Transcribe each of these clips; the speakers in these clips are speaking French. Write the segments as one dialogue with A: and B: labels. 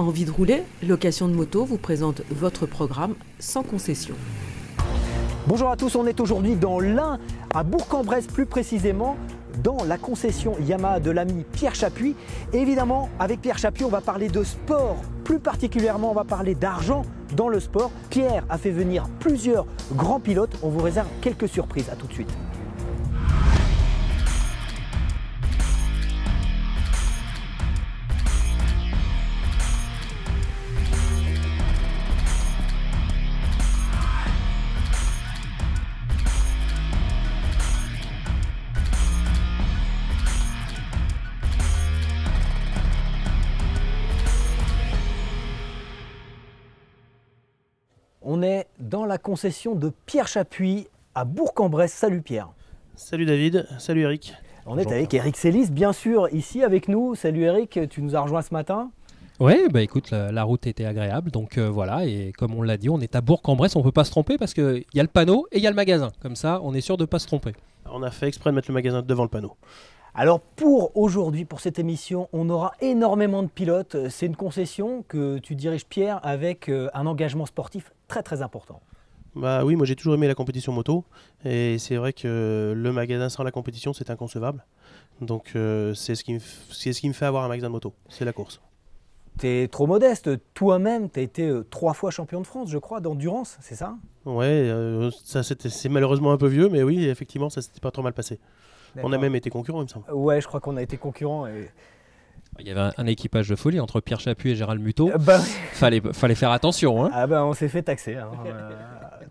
A: Envie de rouler Location de moto vous présente votre programme sans concession.
B: Bonjour à tous, on est aujourd'hui dans l'Ain, à Bourg-en-Bresse plus précisément, dans la concession Yamaha de l'ami Pierre Chapuis. Et évidemment, avec Pierre Chapuis, on va parler de sport. Plus particulièrement, on va parler d'argent dans le sport. Pierre a fait venir plusieurs grands pilotes. On vous réserve quelques surprises. À tout de suite. La concession de Pierre Chapuis à Bourg-en-Bresse. Salut Pierre.
C: Salut David, salut Eric.
B: On est avec Eric Célis, bien sûr, ici avec nous. Salut Eric, tu nous as rejoint ce matin
D: Oui, bah écoute, la, la route était agréable, donc euh, voilà, et comme on l'a dit, on est à Bourg-en-Bresse, on peut pas se tromper parce qu'il y a le panneau et il y a le magasin, comme ça on est sûr de pas se tromper.
C: On a fait exprès de mettre le magasin devant le panneau.
B: Alors pour aujourd'hui, pour cette émission, on aura énormément de pilotes. C'est une concession que tu diriges Pierre avec euh, un engagement sportif très très important.
C: Bah oui, moi j'ai toujours aimé la compétition moto et c'est vrai que le magasin sans la compétition c'est inconcevable. Donc euh, c'est ce, qui me c'est ce qui me fait avoir un magasin de moto, c'est la course.
B: Tu es trop modeste, toi-même, tu as été euh, trois fois champion de France, je crois, d'endurance, c'est ça?
C: Ouais, euh, ça c'était- c'est malheureusement un peu vieux, mais oui, effectivement ça s'était pas trop mal passé. On a même été concurrents, il me semble.
B: Ouais, je crois qu'on a été concurrents. Et...
D: Il y avait un, un équipage de folie entre Pierre Chapuis et Gérald Muto,
B: Euh, bah,
D: fallait, fallait faire attention. Hein.
B: ah bah, on s'est fait taxer. hein.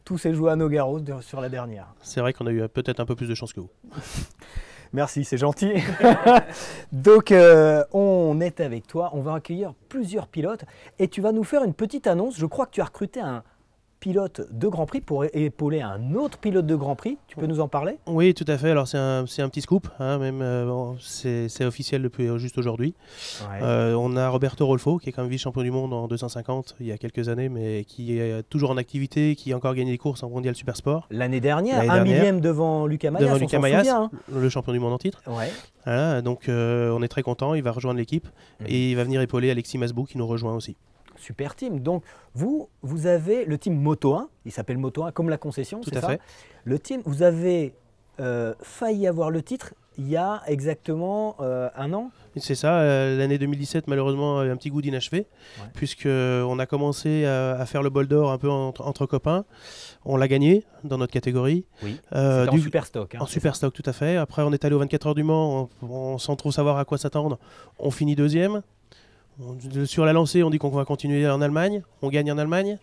B: Tout s'est joué à Nogaro sur la dernière.
C: C'est vrai qu'on a eu peut-être un peu plus de chance que vous.
B: Merci, c'est gentil. Donc, euh, on est avec toi. On va accueillir plusieurs pilotes et tu vas nous faire une petite annonce. Je crois que tu as recruté un pilote de Grand Prix pour épauler un autre pilote de Grand Prix. Tu peux nous en parler?
C: Oui, tout à fait. Alors c'est un, c'est un petit scoop, hein, même euh, bon, c'est officiel depuis euh, juste aujourd'hui. Euh, on a Roberto Rolfo, qui est quand même vice-champion du monde en 250 il y a quelques années, mais qui est toujours en activité, qui a encore gagné des courses en mondial super sport.
B: L'année dernière, un millième devant Lucas Mayas.
C: devant
B: on
C: Lucas
B: s'en
C: Mayas.
B: souvient, hein.
C: Le champion du monde en titre.
B: Ouais.
C: Voilà, donc euh, on est très content, il va rejoindre l'équipe
B: Mhm.
C: et il va venir épauler Alexis Masbou qui nous rejoint aussi.
B: Super team. Donc, vous, vous avez le team Moto 1, il s'appelle Moto 1 comme la concession,
C: Tout
B: c'est
C: à
B: ça
C: fait.
B: Le team, vous avez euh, failli avoir le titre il y a exactement euh, un an
C: C'est ça, euh, l'année 2017 malheureusement a eu un petit goût d'inachevé,
B: Ouais.
C: puisque on a commencé à, à faire le bol d'or un peu entre, entre copains. On l'a gagné dans notre catégorie.
B: Oui.
C: Euh,
B: en super stock. hein,
C: En super stock, tout à fait. Après, on est allé aux 24 heures du Mans, on, on- sans trop savoir à quoi s'attendre. On finit deuxième. Sur la lancée, on dit qu'on va continuer en Allemagne. On gagne en Allemagne.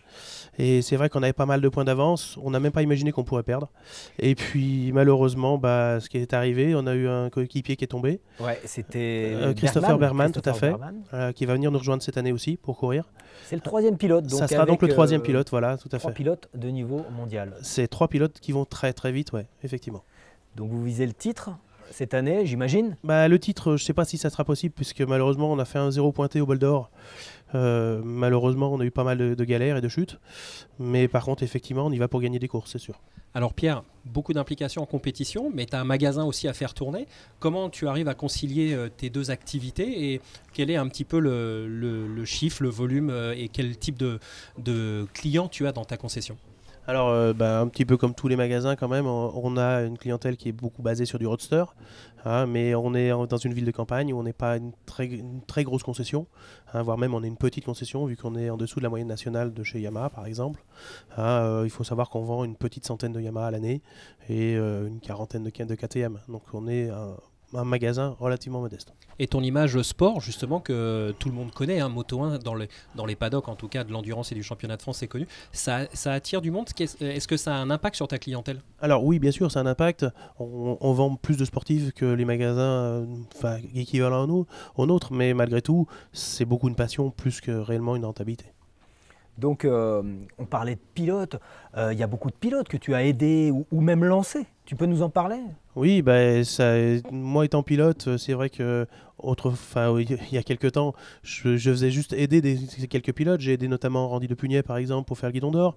C: Et c'est vrai qu'on avait pas mal de points d'avance. On n'a même pas imaginé qu'on pourrait perdre. Et puis, malheureusement, bah, ce qui est arrivé, on a eu un coéquipier qui est tombé,
B: Ouais, c'était
C: Euh, Christopher Berman, tout à fait. Euh, qui va venir nous rejoindre cette année aussi pour courir.
B: C'est le troisième pilote. Donc
C: Ça sera donc le troisième
B: euh,
C: pilote, voilà, tout à
B: Trois
C: fait.
B: pilotes de niveau mondial.
C: C'est trois pilotes qui vont très très vite, ouais, effectivement.
B: Donc vous visez le titre cette année, j'imagine?
C: Bah, le titre, je sais pas si ça sera possible, puisque malheureusement, on a fait un zéro pointé au bol d'or. Euh, malheureusement, on a eu pas mal de, de galères et de chutes. Mais par contre, effectivement, on y va pour gagner des courses, c'est sûr.
D: Alors Pierre, beaucoup d'implications en compétition, mais tu as un magasin aussi à faire tourner. Comment tu arrives à concilier euh, tes deux activités et quel est un petit peu le, le- le chiffre, le volume euh, et quel type de, de clients tu as dans ta concession?
C: Alors, euh, bah, un petit peu comme tous les magasins, quand même, on, a une clientèle qui est beaucoup basée sur du roadster. hein, mais on est dans une ville de campagne où on n'est pas une très, grosse concession, hein, voire même on est une petite concession, vu qu'on est en dessous de la moyenne nationale de chez Yamaha, par exemple. Hein, euh, il faut savoir qu'on vend une petite centaine de Yamaha à l'année et euh, une quarantaine de, de KTM. Donc, on est un magasin relativement modeste.
D: Et ton image sport, justement, que tout le monde connaît, hein, Moto 1, dans les, dans les paddocks en tout cas, de l'endurance et du championnat de France, c'est connu, ça, ça attire du monde? Qu'est-ce- Est-ce que ça a un impact sur ta clientèle?
C: Alors oui, bien sûr, c'est un impact. On, on vend plus de sportifs que les magasins euh, équivalents à nous, aux nôtres, mais malgré tout, c'est beaucoup une passion plus que réellement une rentabilité.
B: Donc, euh, on parlait de pilotes. Euh, Il y a beaucoup de pilotes que tu as aidés ou, même lancés. Tu peux nous en parler?
C: Oui, bah, moi étant pilote, c'est vrai que autre, il y a quelques temps, je, faisais juste aider des, quelques pilotes. J'ai aidé notamment Randy de Pugnet, par exemple, pour faire le guidon d'or.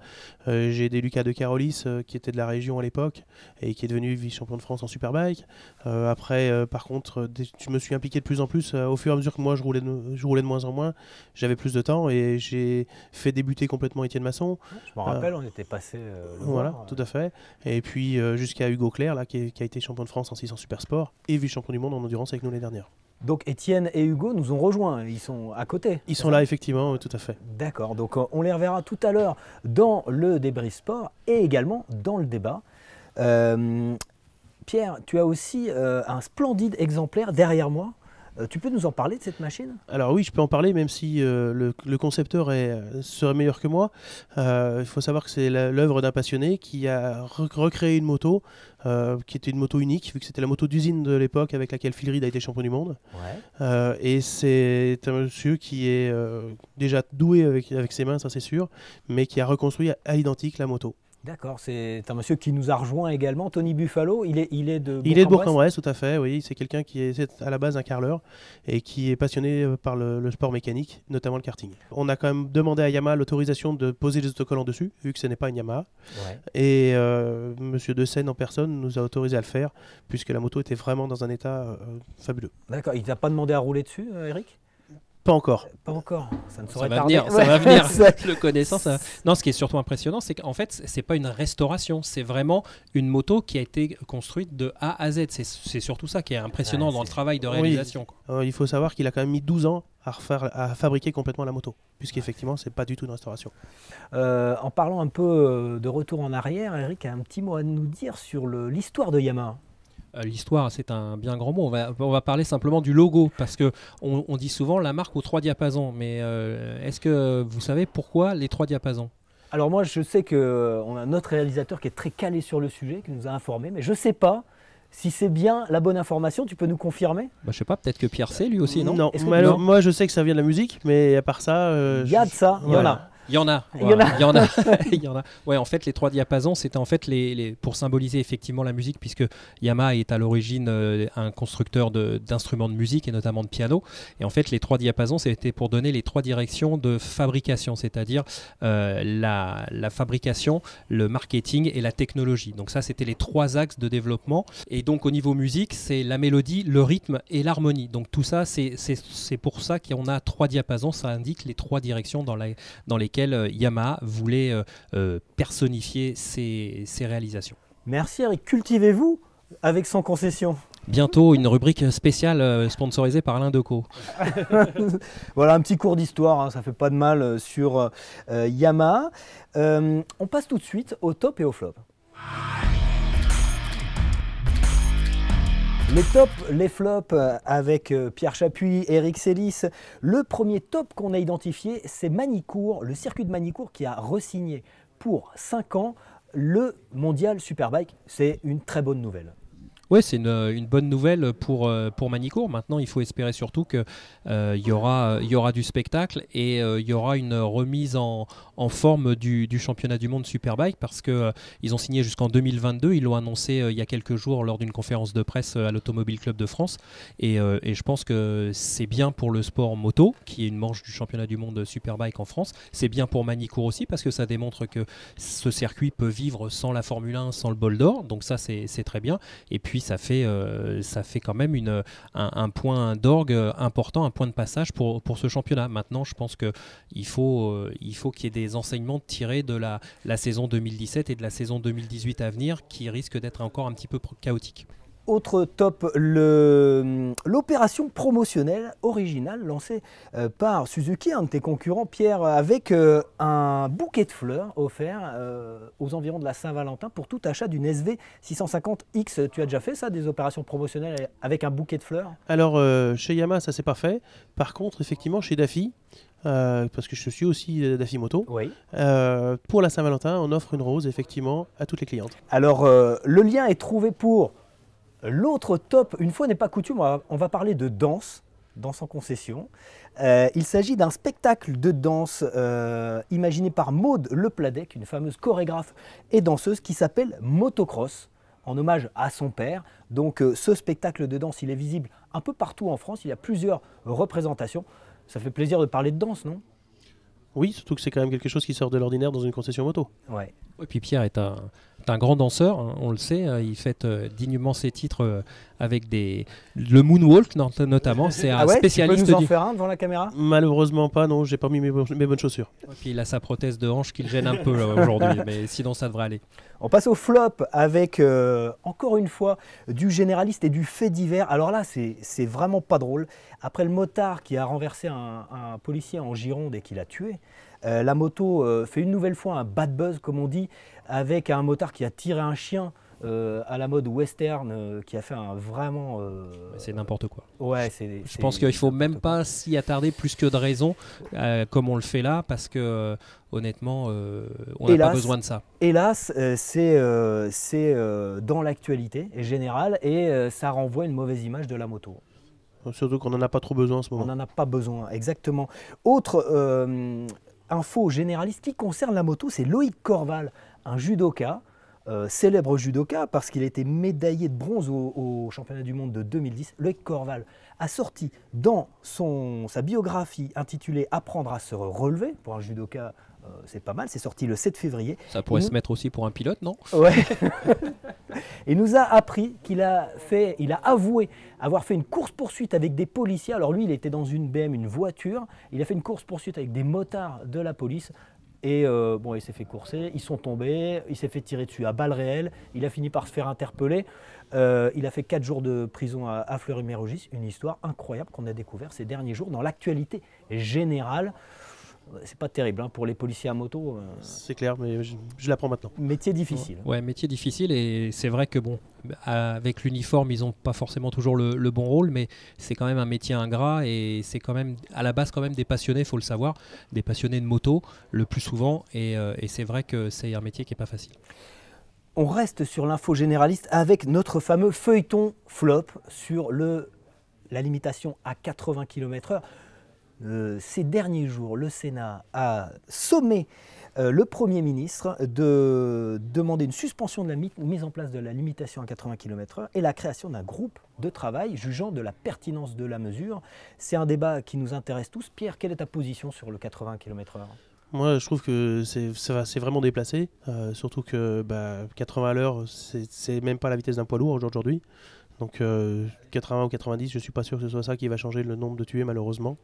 C: Euh, j'ai aidé Lucas de Carolis, euh, qui était de la région à l'époque et qui est devenu vice-champion de France en Superbike. Euh, après, par contre, je me suis impliqué de plus en plus au fur et à mesure que moi je roulais de, je roulais de moins en moins. J'avais plus de temps et j'ai fait débuter complètement Étienne Masson.
B: Je me rappelle, on était passé.
C: voilà, tout à fait. Et puis jusqu'à Hugo Claire, là, qui, qui, a été champion de France en 600 Super Sport et vice-champion du monde en endurance avec nous l'année dernière.
B: Donc Étienne et Hugo nous ont rejoints, ils sont à côté.
C: Ils sont là effectivement, tout à fait.
B: D'accord, donc euh, on les reverra tout à l'heure dans le débris sport et également dans le débat. Euh, Pierre, tu as aussi euh, un splendide exemplaire derrière moi euh, tu peux nous en parler de cette machine?
C: Alors oui, je peux en parler, même si euh, le, concepteur est, euh, serait meilleur que moi. il faut savoir que c'est l'œuvre d'un passionné qui a recréé une moto, qui était une moto unique, vu que c'était la moto d'usine de l'époque avec laquelle Phil a été champion du monde. et c'est un monsieur qui est déjà doué avec, avec ses mains, ça c'est sûr, mais qui a reconstruit à l'identique la moto.
B: D'accord, c'est un monsieur qui nous a rejoint également, Tony Buffalo. Il est, il est de
C: Il est de Bourg-en-Bresse, tout à fait, oui. C'est quelqu'un qui est à la base un carleur et qui est passionné euh, par le, sport mécanique, notamment le karting. On a quand même demandé à Yamaha l'autorisation de poser les autocollants dessus, vu que ce n'est pas une Yamaha. Et euh, monsieur De Seine en personne nous a autorisé à le faire, puisque la moto était vraiment dans un état euh, fabuleux.
B: D'accord, il t'a pas demandé à rouler dessus, Eric?
C: Pas encore.
B: Pas encore.
D: Ça ne saurait ça va venir. Ça va venir. le connaissant. Ça... Non, ce qui est surtout impressionnant, c'est qu'en fait, c'est pas une restauration. C'est vraiment une moto qui a été construite de A à Z. C'est surtout ça qui est impressionnant dans le travail de réalisation.
C: Euh, il faut savoir qu'il a quand même mis 12 ans à, refaire, à fabriquer complètement la moto, puisqu'effectivement, c'est pas du tout une restauration.
B: Euh, en parlant un peu euh, de retour en arrière, Eric a un petit mot à nous dire sur l'histoire de Yamaha.
D: Euh, l'histoire, c'est un bien grand mot. On va, on va parler simplement du logo parce que on, dit souvent la marque aux trois diapasons. Mais euh, est-ce que vous savez pourquoi les trois diapasons?
B: Alors moi, je sais qu'on euh, a notre réalisateur qui est très calé sur le sujet, qui nous a informé, mais je ne sais pas. Si c'est bien la bonne information, tu peux nous confirmer?
D: Bah, Je sais pas, peut-être que Pierre sait lui aussi, non?
C: Non, moi je sais que ça vient de la musique, mais à part ça.
B: Il y a de ça, il y en a.
D: Il y en a. Il y en a. Il y en a. Il y en a. Ouais, en fait, les trois diapasons, c'était en fait les, les, pour symboliser effectivement la musique, puisque Yamaha est à l'origine euh, un constructeur d'instruments de, musique et notamment de piano. Et en fait, les trois diapasons, c'était pour donner les trois directions de fabrication, c'est-à-dire euh, la, la, fabrication, le marketing et la technologie. Donc ça, c'était les trois axes de développement. Et donc au niveau musique, c'est la mélodie, le rythme et l'harmonie. Donc tout ça, c'est pour ça qu'on a trois diapasons. Ça indique les trois directions dans, la, dans lesquelles euh, Yamaha voulait euh, euh, personnifier ses, réalisations.
B: Merci Eric. Cultivez-vous avec son concession.
D: Bientôt une rubrique spéciale sponsorisée par l'Indeco.
B: voilà un petit cours d'histoire, hein, ça fait pas de mal sur Yamaha. on passe tout de suite au top et au flop. Les tops, les flops avec euh, Pierre Chapuis, Eric Sélis. Le premier top qu'on a identifié, c'est Manicourt, le circuit de Manicourt qui a resigné pour 5 ans le mondial Superbike. C'est une très bonne nouvelle.
D: Oui, c'est une, bonne nouvelle pour, euh, pour Manicourt. Maintenant, il faut espérer surtout qu'il euh, y, aura, y aura du spectacle et il y aura une remise en, en forme du, championnat du monde Superbike parce qu'ils euh, ils ont signé jusqu'en 2022. Ils l'ont annoncé euh, il y a quelques jours lors d'une conférence de presse euh, à l'Automobile Club de France. Et, je pense que c'est bien pour le sport moto, qui est une manche du championnat du monde Superbike en France. C'est bien pour Manicourt aussi parce que ça démontre que ce circuit peut vivre sans la Formule 1, sans le bol d'or. Donc ça, c'est très bien. Et puis, ça fait, ça fait quand même un, point d'orgue important, un point de passage pour, ce championnat. Maintenant, je pense qu'il faut qu'il faut qu'il y ait des enseignements tirés de la saison 2017 et de la saison 2018 à venir qui risquent d'être encore un petit peu chaotiques.
B: Autre top, l'opération promotionnelle originale lancée euh, par Suzuki, un de tes concurrents, Pierre, avec euh, un bouquet de fleurs offert euh, aux environs de la Saint-Valentin pour tout achat d'une SV 650X. Tu as déjà fait ça, des opérations promotionnelles avec un bouquet de fleurs?
C: Alors, chez Yamaha, ça s'est pas fait. Par contre, effectivement, chez Daffy, parce que je suis aussi Daffy Moto.
B: Oui.
C: pour la Saint-Valentin, on offre une rose effectivement à toutes les clientes.
B: Alors le lien est trouvé pour L'autre top, une fois n'est pas coutume, on va parler de danse, danse en concession. Euh, il s'agit d'un spectacle de danse euh, imaginé par Maude Lepladec, une fameuse chorégraphe et danseuse qui s'appelle Motocross en hommage à son père. Donc euh, ce spectacle de danse, il est visible un peu partout en France. Il y a plusieurs représentations. Ça fait plaisir de parler de danse, non?
C: Oui, surtout que c'est quand même quelque chose qui sort de l'ordinaire dans une concession moto.
B: Ouais.
D: Et puis Pierre est un, est un grand danseur, hein, on le sait. hein, il fête euh, dignement ses titres euh, avec des le moonwalk not- notamment. C'est un
B: Ah ouais,
D: spécialiste
B: tu peux nous en
D: du.
B: faire un devant la caméra?
C: Malheureusement pas, non, j'ai pas mis mes, bo- mes bonnes chaussures.
D: Et puis il a sa prothèse de hanche qui le gêne un peu euh, aujourd'hui, mais sinon ça devrait aller.
B: On passe au flop avec, euh, encore une fois, du généraliste et du fait divers. Alors là, c'est c'est vraiment pas drôle. Après le motard qui a renversé un, un policier en Gironde et qui l'a tué, euh, la moto euh, fait une nouvelle fois un bad buzz, comme on dit, avec un motard qui a tiré un chien euh, à la mode western, euh, qui a fait un vraiment... euh,
D: C'est n'importe quoi.
B: Ouais, c'est...
D: Je pense qu'il faut même pas s'y attarder plus que de raison, euh, comme on le fait là, parce que honnêtement, euh, on n'a pas besoin de ça.
B: Hélas, euh, c'est euh, c'est, euh, dans l'actualité générale et euh, ça renvoie une mauvaise image de la moto.
C: Surtout qu'on en a pas trop besoin en ce
B: On
C: moment.
B: n'en a pas besoin, exactement. Autre euh, info généraliste qui concerne la moto, c'est Loïc Corval, un judoka, euh, célèbre judoka parce qu'il a été médaillé de bronze au, au championnat du monde de 2010. Loïc Corval a sorti dans son, sa biographie intitulée Apprendre à se relever, pour un judoka euh, c'est pas mal, c'est sorti le 7 février.
D: Ça pourrait
B: nous-
D: se mettre aussi pour un pilote, non?
B: Ouais. Il nous a appris qu'il a fait, il a avoué avoir fait une course poursuite avec des policiers. Alors lui, il était dans une BM, une voiture. Il a fait une course poursuite avec des motards de la police. Et euh, bon, il s'est fait courser, ils sont tombés, il s'est fait tirer dessus à balles réelles, il a fini par se faire interpeller. Euh, il a fait 4 jours de prison à, à Fleury-Mérogis, une histoire incroyable qu'on a découvert ces derniers jours dans l'actualité générale. C'est pas terrible hein, pour les policiers à moto, euh,
C: C'est clair, mais je, je l'apprends maintenant.
B: métier difficile.
D: Ouais, métier difficile et c'est vrai que bon, avec l'uniforme, ils n'ont pas forcément toujours le, le bon rôle, mais c'est quand même un métier ingrat et c'est quand même à la base quand même des passionnés, faut le savoir, des passionnés de moto le plus souvent et, euh, et c'est vrai que c'est un métier qui est pas facile.
B: On reste sur l'info généraliste avec notre fameux feuilleton flop sur le, la limitation à 80 km/h. Euh, ces derniers jours, le Sénat a sommé euh, le Premier ministre de demander une suspension de la mi- mise en place de la limitation à 80 km/h et la création d'un groupe de travail jugeant de la pertinence de la mesure. C'est un débat qui nous intéresse tous. Pierre, quelle est ta position sur le 80 km/h
C: Moi, je trouve que c'est vraiment déplacé. euh, surtout que bah, 80 à l'heure, c'est même pas la vitesse d'un poids lourd aujourd'hui. Donc euh, 80 ou 90, je suis pas sûr que ce soit ça qui va changer le nombre de tués malheureusement.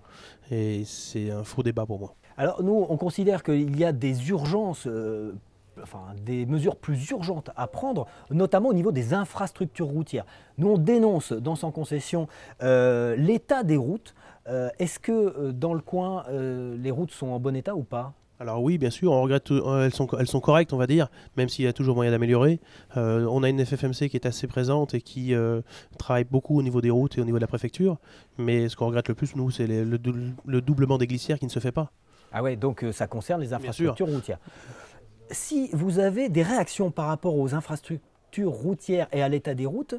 C: Et c'est un faux débat pour moi.
B: Alors nous, on considère qu'il y a des urgences, euh, enfin des mesures plus urgentes à prendre, notamment au niveau des infrastructures routières. Nous, on dénonce dans Sans Concession euh, l'état des routes. Euh, Est-ce que euh, dans le coin, euh, les routes sont en bon état ou pas?
C: Alors oui, bien sûr, on regrette, euh, elles, sont, elles sont correctes, on va dire, même s'il y a toujours moyen d'améliorer. Euh, on a une FFMC qui est assez présente et qui euh, travaille beaucoup au niveau des routes et au niveau de la préfecture. Mais ce qu'on regrette le plus, nous, c'est le, dou- le doublement des glissières qui ne se fait pas.
B: Ah ouais, donc euh, ça concerne les infrastructures routières. Si vous avez des réactions par rapport aux infrastructures routières et à l'état des routes,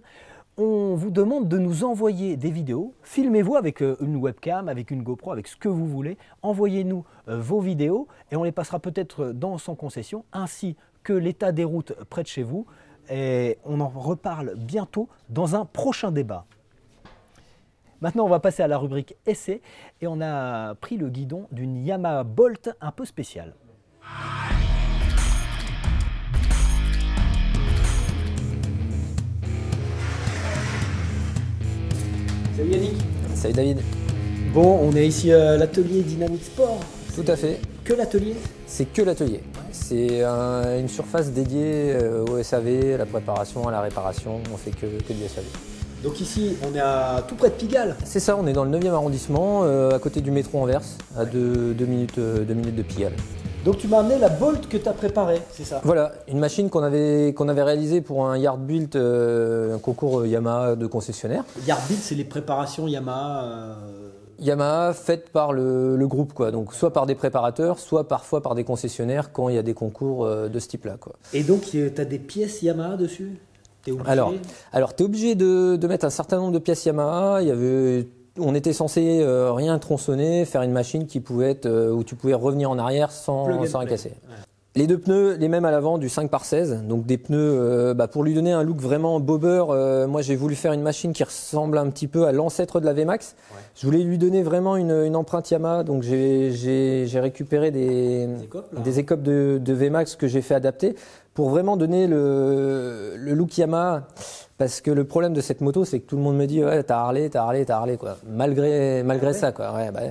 B: on vous demande de nous envoyer des vidéos. Filmez-vous avec euh, une webcam, avec une GoPro, avec ce que vous voulez. Envoyez-nous euh, vos vidéos et on les passera peut-être dans Sans Concession, ainsi que l'état des routes près de chez vous. Et on en reparle bientôt dans un prochain débat. Maintenant, on va passer à la rubrique essai et on a pris le guidon d'une Yamaha Bolt un peu spéciale. Salut Yannick.
E: Salut David.
B: Bon, on est ici à l'atelier Dynamic Sport.
E: Tout à fait.
B: Que l'atelier?
E: C'est que l'atelier. C'est un- une surface dédiée euh, au SAV, à la préparation, à la réparation. On fait que, que du SAV.
B: Donc ici, on est à tout près de Pigalle.
E: C'est ça, on est dans le 9e arrondissement, euh, à côté du métro Anvers, à 2 minutes, euh, deux minutes de Pigalle.
B: Donc tu m'as amené la Bolt que tu as préparée, c'est ça?
E: Voilà, une machine qu'on avait, qu'on avait réalisée pour un Yard Built, euh, un concours Yamaha de concessionnaire.
B: Yardbit, c'est les préparations Yamaha. euh,
E: Yamaha faite par le, le groupe, quoi. Donc soit par des préparateurs, soit parfois par des concessionnaires quand il y a des concours euh, de ce type-là, quoi.
B: Et donc, tu as des pièces Yamaha dessus? Obligé?
E: Alors, alors tu es obligé de, de mettre un certain nombre de pièces Yamaha. Il y avait, on était censé euh, rien tronçonner, faire une machine qui pouvait être, euh, où tu pouvais revenir en arrière sans, sans rien casser. Les deux pneus, les mêmes à l'avant, du 5 par 16. Donc des pneus, euh, bah, pour lui donner un look vraiment bobber, moi j'ai voulu faire une machine qui ressemble un petit peu à l'ancêtre de la VMAX. Je voulais lui donner vraiment une, une empreinte Yamaha. Donc j'ai récupéré des, des écopes de, de VMAX que j'ai fait adapter pour vraiment donner le, le look Yamaha. Parce que le problème de cette moto, c'est que tout le monde me dit ouais t'as Harley, t'as Harley, t'as Harley quoi. Malgré malgré ça quoi. Ouais, bah,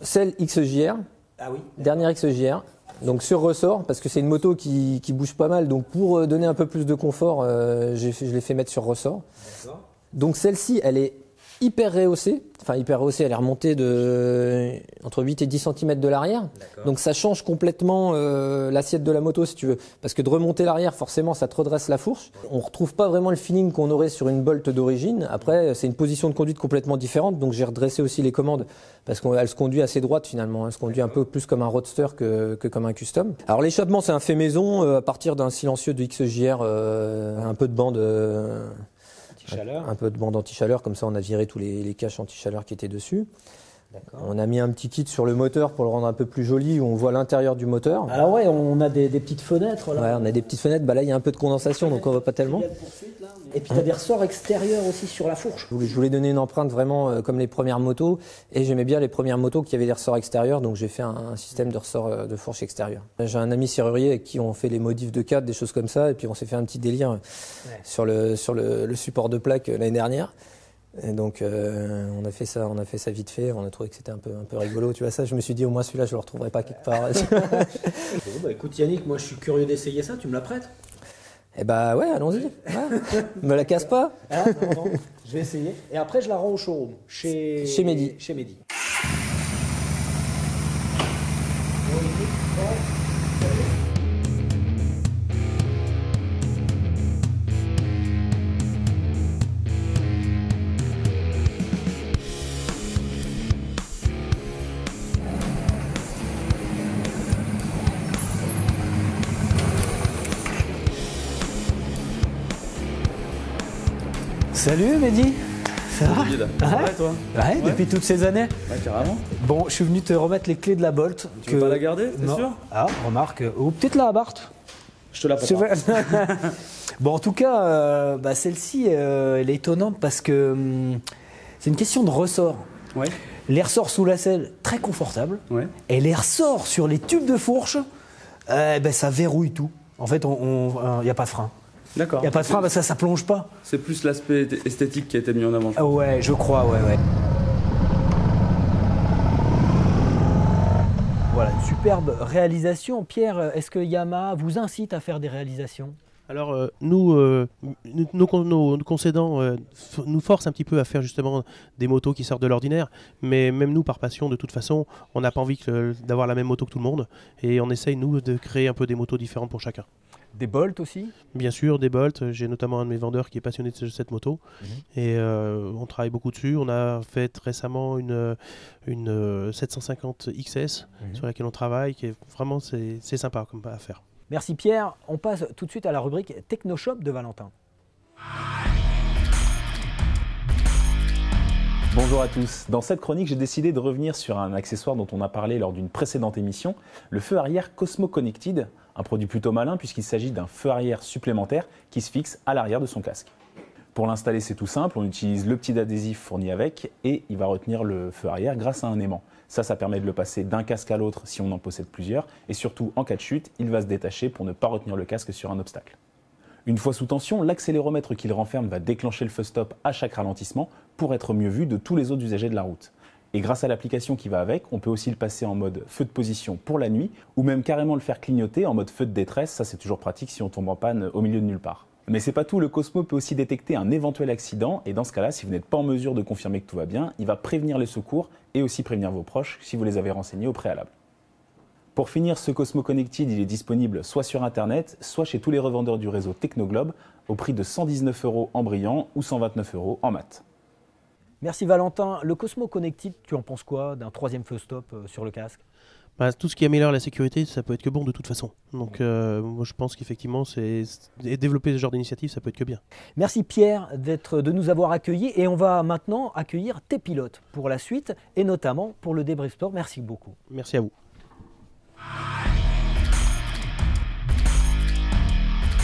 E: celle XJR,
B: Ah oui.
E: Dernière XJR. Donc sur ressort, parce que c'est une moto qui, qui bouge pas mal. Donc pour euh, donner un peu plus de confort, euh, je l'ai fait mettre sur ressort. Donc celle-ci, elle est hyper rehaussée. Enfin hyper rehaussée, elle est remontée de entre 8 et 10 cm de l'arrière. Donc ça change complètement euh, l'assiette de la moto si tu veux. Parce que de remonter l'arrière, forcément, ça te redresse la fourche. On retrouve pas vraiment le feeling qu'on aurait sur une Bolt d'origine. Après, c'est une position de conduite complètement différente. Donc j'ai redressé aussi les commandes parce qu'elle se conduit assez droite finalement. Elle se conduit un peu plus comme un roadster que, que comme un custom. Alors l'échappement, c'est un fait maison euh, à partir d'un silencieux de XJR, euh, un peu de bande. Un peu de bande anti-chaleur, comme ça on a viré tous les, les caches anti-chaleur qui étaient dessus. On a mis un petit kit sur le moteur pour le rendre un peu plus joli, où on voit l'intérieur du moteur.
B: Alors ouais, on a des, des petites fenêtres là.
E: Ouais, on a des petites fenêtres, bah là il y a un peu de condensation, donc on voit pas tellement.
B: Et puis tu as des ressorts extérieurs aussi sur la fourche.
E: Je voulais, je voulais donner une empreinte vraiment euh, comme les premières motos, et j'aimais bien les premières motos qui avaient des ressorts extérieurs, donc j'ai fait un, un système de ressorts euh, de fourche extérieure. J'ai un ami serrurier avec qui on fait les modifs de cadre, des choses comme ça, et puis on s'est fait un petit délire sur le sur le, le support de plaque euh, l'année dernière. Et donc euh, on a fait ça, on a fait ça vite fait. On a trouvé que c'était un peu un peu rigolo, tu vois ça. Je me suis dit au moins celui-là je le retrouverai pas quelque part.
B: Bon, bah, écoute Yannick, moi je suis curieux d'essayer ça, tu me la prêtes?
E: Et bah ouais, allons-y. Ouais. Me la casse pas.
B: Ah, non, non, Je vais essayer. Et après je la rends au showroom. Chez,
E: Chez Mehdi.
B: Chez Mehdi. Salut Mehdi Ça va
F: ça
B: ouais
F: va toi
B: Ouais, depuis toutes ces années.
F: Ouais, carrément.
B: Bon, je suis venu te remettre les clés de la Bolt.
F: Tu veux pas la garder,
B: Non.
F: sûr
B: Ah, remarque. euh, Ou peut-être la Abarth.
F: Je te la
B: C'est
F: prends.
B: vrai. bon, en tout cas, euh, bah, celle-ci, euh, elle est étonnante parce que hum, c'est une question de ressort.
F: Ouais,
B: Les ressorts sous la selle, très confortables.
F: ouais.
B: Et les ressorts sur les tubes de fourche, euh, ben, ça verrouille tout. En fait, il n'y a pas de frein.
F: D'accord.
B: Il n'y a pas de frein parce que ça ne plonge pas.
F: C'est plus l'aspect esthétique qui a été mis en avant. je
B: Ah ouais, je crois, ouais, ouais. Voilà, une superbe réalisation. Pierre, est-ce que Yamaha vous incite à faire des réalisations?
C: Alors, euh, nous, euh, nous- nos, con- nos- nos concédants euh, nous forcent un petit peu à faire justement des motos qui sortent de l'ordinaire, mais même nous, par passion, de toute façon, on n'a pas envie d'avoir la même moto que tout le monde, et on essaye, nous, de créer un peu des motos différentes pour chacun.
B: Des bolts aussi?
C: Bien sûr, des Bolt, j'ai notamment un de mes vendeurs qui est passionné de ce- cette moto, et euh, on travaille beaucoup dessus. On a fait récemment une, une euh, 750 XS sur laquelle on travaille, qui est vraiment, c'est c'est sympa comme à faire.
B: Merci Pierre. On passe tout de suite à la rubrique Technoshop de Valentin.
G: Bonjour à tous. Dans cette chronique, j'ai décidé de revenir sur un accessoire dont on a parlé lors d'une précédente émission, le feu arrière Cosmo Connected, un produit plutôt malin puisqu'il s'agit d'un feu arrière supplémentaire qui se fixe à l'arrière de son casque. Pour l'installer, c'est tout simple, on utilise le petit adhésif fourni avec et il va retenir le feu arrière grâce à un aimant. Ça, ça permet de le passer d'un casque à l'autre si on en possède plusieurs et surtout en cas de chute, il va se détacher pour ne pas retenir le casque sur un obstacle. Une fois sous tension, l'accéléromètre qu'il renferme va déclencher le feu stop à chaque ralentissement pour être mieux vu de tous les autres usagers de la route. Et grâce à l'application qui va avec, on peut aussi le passer en mode feu de position pour la nuit ou même carrément le faire clignoter en mode feu de détresse. Ça, c'est toujours pratique si on tombe en panne au milieu de nulle part. Mais c'est pas tout, le Cosmo peut aussi détecter un éventuel accident et dans ce cas-là, si vous n'êtes pas en mesure de confirmer que tout va bien, il va prévenir les secours et aussi prévenir vos proches si vous les avez renseignés au préalable. Pour finir, ce Cosmo Connected, il est disponible soit sur Internet, soit chez tous les revendeurs du réseau Technoglobe, au prix de 119 euros en brillant ou 129 euros en mat.
B: Merci Valentin. Le Cosmo Connected, tu en penses quoi d'un troisième feu stop euh, sur le casque?
C: Bah, tout ce qui améliore la sécurité, ça peut être que bon de toute façon. Donc, euh, moi, je pense qu'effectivement, c'est développer ce genre d'initiative, ça peut être que bien.
B: Merci Pierre d'être, de nous avoir accueillis et on va maintenant accueillir tes pilotes pour la suite et notamment pour le débrief sport. Merci beaucoup.
C: Merci à vous.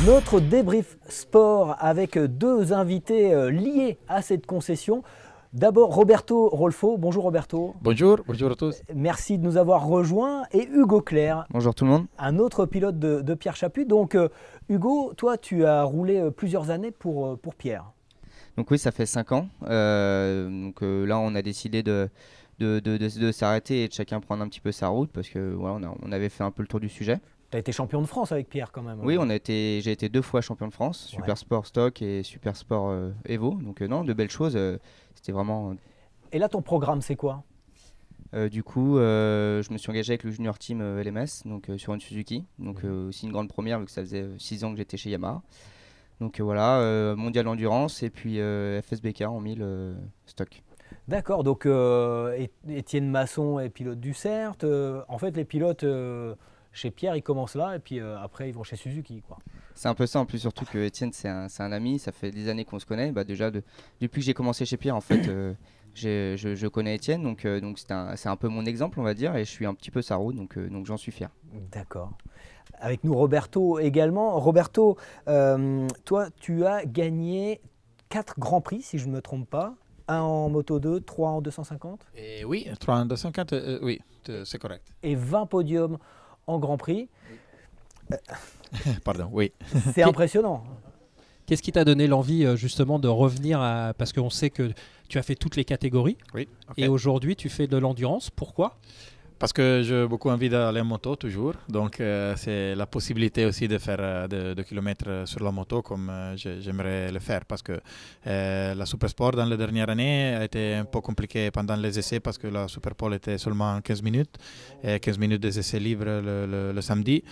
B: Notre débrief sport avec deux invités euh, liés à cette concession. D'abord Roberto Rolfo. Bonjour Roberto.
H: Bonjour, bonjour à tous.
B: Merci de nous avoir rejoints. Et Hugo Claire,
I: Bonjour tout le monde.
B: un autre pilote de, de Pierre Chapuis. Donc euh, Hugo, toi tu as roulé euh, plusieurs années pour, euh, pour Pierre.
I: Donc oui, ça fait 5 ans. Euh, donc euh, là, on a décidé de, de, de- de- de s'arrêter et de chacun prendre un petit peu sa route parce que voilà, on, a- on avait fait un peu le tour du sujet.
B: Tu as été champion de France avec Pierre quand même.
I: Oui, on a été, j'ai été deux fois champion de France,
B: Ouais.
I: Super Sport Stock et Super Sport euh, Evo. Donc euh, non, de belles choses. euh, C'était vraiment.
B: Et là ton programme c'est quoi?
I: du coup, je me suis engagé avec le junior team LMS, donc sur une Suzuki. Donc aussi une grande première vu que ça faisait 6 ans que j'étais chez Yamaha. Donc voilà, mondial endurance et puis FSBK en 1000 euh, stock.
B: D'accord, donc Ét- Étienne Masson est pilote du CERT. En fait les pilotes chez Pierre ils commencent là et puis euh, après ils vont chez Suzuki. Quoi.
I: C'est un peu ça, en plus surtout que Étienne c'est un, c'est un ami, ça fait des années qu'on se connaît. Bah, déjà de- depuis que j'ai commencé chez Pierre en fait, euh, j'ai- je, je connais Étienne, donc euh, donc c'est un, c'est un peu mon exemple on va dire, et je suis un petit peu sa roue, donc, euh, donc j'en suis fier.
B: D'accord. Avec nous Roberto également. Roberto, euh, toi tu as gagné 4 grands prix si je ne me trompe pas. Un en moto 2, 3 en 250
H: Et oui, 350, euh, oui, t- c'est correct.
B: et 20 podiums en Grand Prix.
H: Pardon, oui.
B: C'est impressionnant.
D: Qu'est-ce qui t'a donné l'envie euh, justement de revenir à... Parce qu'on sait que tu as fait toutes les catégories
H: Oui,
D: et aujourd'hui tu fais de l'endurance. Pourquoi?
H: Parce que j'ai beaucoup envie d'aller en moto toujours. Donc, euh, c'est la possibilité aussi de faire euh, de, kilomètres euh, sur la moto comme j'ai- j'aimerais le faire. Parce que euh, la Supersport dans les dernières années a été un peu compliquée pendant les essais parce que la Superpole était seulement 15 minutes. Et 15 minutes des essais libres le samedi.